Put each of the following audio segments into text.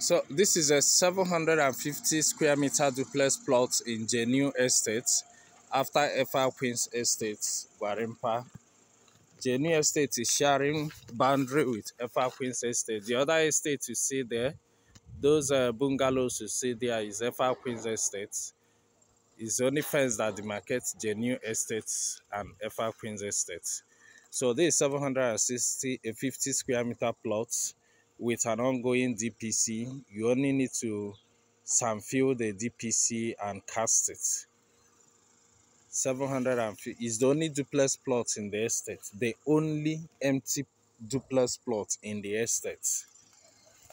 So this is a 750 square meter duplex plot in Jenew Estate after FR Queens Estate, Gwarinpa. Jenew Estate is sharing boundary with FR Queens Estate. The other estate you see there, those uh, bungalows you see there is FR Queens Estate. It's only fence that demarcates Jenew Estate and FR Queens Estate. So this 760 a 50 square meter plot with an ongoing DPC. You only need to samfill the DPC and cast it. 750 is the only duplex plot in the estate. The only empty duplex plot in the estate.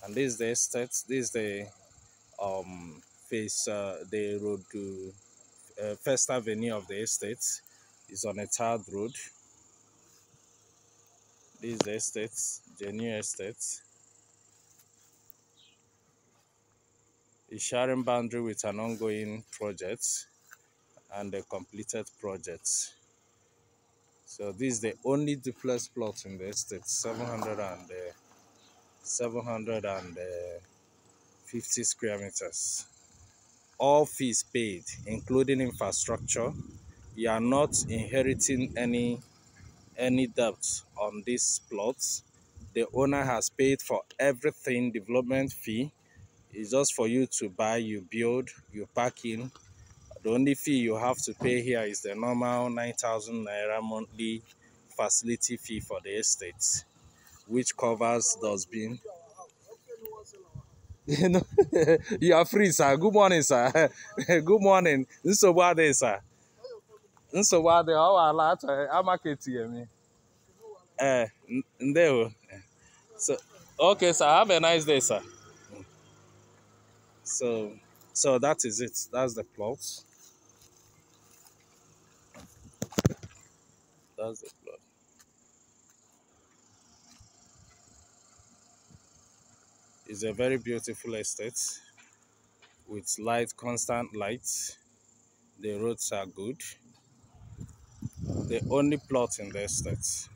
And this is the estate. This is the um face uh, the road to uh, First Avenue of the estate. Is on a tarred road. This is the estate, the new estate. Sharing boundary with an ongoing project and a completed project. So this is the only duplex plot in the estate, 700 and uh, 750 square meters. All fees paid, including infrastructure. You are not inheriting any any debt on this plot. The owner has paid for everything, development fee, it's just for you to buy, you build, you pack in. The only fee you have to pay here is the normal 9,000 naira monthly facility fee for the estate, which covers dustbin. you are free, sir. Good morning, sir. Good morning. Nsogbu adịghị, sir. Ọ wa ala achọ amaketi eme. Eh, ndewo. So, okay, sir. Have a nice day, sir. So, so that is it. That's the plot. That's the plot. It's a very beautiful estate with light, constant light. The roads are good. The only plot in the estate.